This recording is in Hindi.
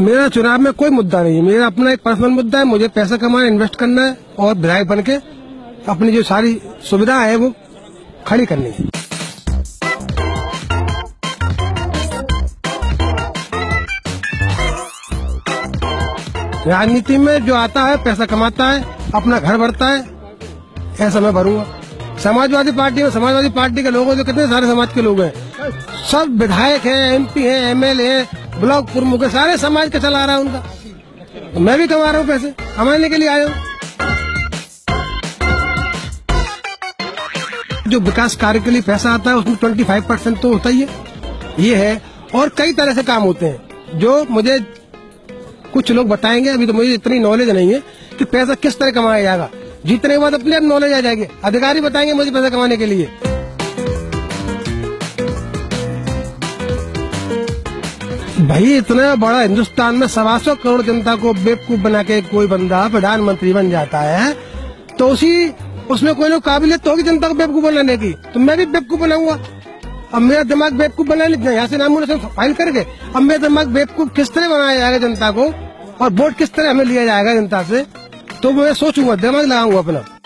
मेरा चुनाव में कोई मुद्दा नहीं है। मेरा अपना एक पर्सनल मुद्दा है, मुझे पैसा कमाना इन्वेस्ट करना है और विधायक बन के अपनी जो सारी सुविधा है वो खड़ी करनी है। राजनीति में जो आता है, पैसा कमाता है, अपना घर भरता है, ऐसा मैं भरूँगा। समाजवादी पार्टी में समाजवादी पार्टी के लोगों जो कितने सारे समाज के लोग हैं, सब विधायक हैं एमपी हैं एमएलए हैं, ब्लॉक प्रमुख है, सारे समाज का चला रहा है उनका। तो मैं भी कमा रहा हूँ पैसे, कमाने के लिए आया हूँ। जो विकास कार्य के लिए पैसा आता है, उसमें ट्वेंटी फाइव परसेंट तो होता ही है। ये है, और कई तरह से काम होते हैं। जो मुझे कुछ लोग बताएँगे, अभी तो मुझे इतनी नॉलेज नहीं है कि पैसा किस तरह कमाया जाएगा। जीतने के बाद अपने आप नॉलेज आ जाएगी। अधिकारी बताएँगे मुझे पैसा कमाने के लिए। भाई, इतना बड़ा हिंदुस्तान में सवा सौ करोड़ जनता को बेवकूफ़ बना के कोई बंदा प्रधानमंत्री बन जाता है तो उसी, उसमें कोई लोग काबिलियत तो होगी जनता को बेवकूफ़ बनाने की। तो मैं भी बेवकूफ़ बनाऊँगा अब मेरा दिमाग बेवकूफ़ बना लीजिए यहाँ से नाम फ़ाइल करके अब मेरा दिमाग बेवकूफ़ किस तरह बनाया जाएगा जनता को, और वोट किस तरह हमें लिया जाएगा जनता से? तो मैं सोचूँगा दिमाग लगाऊँगा अपना।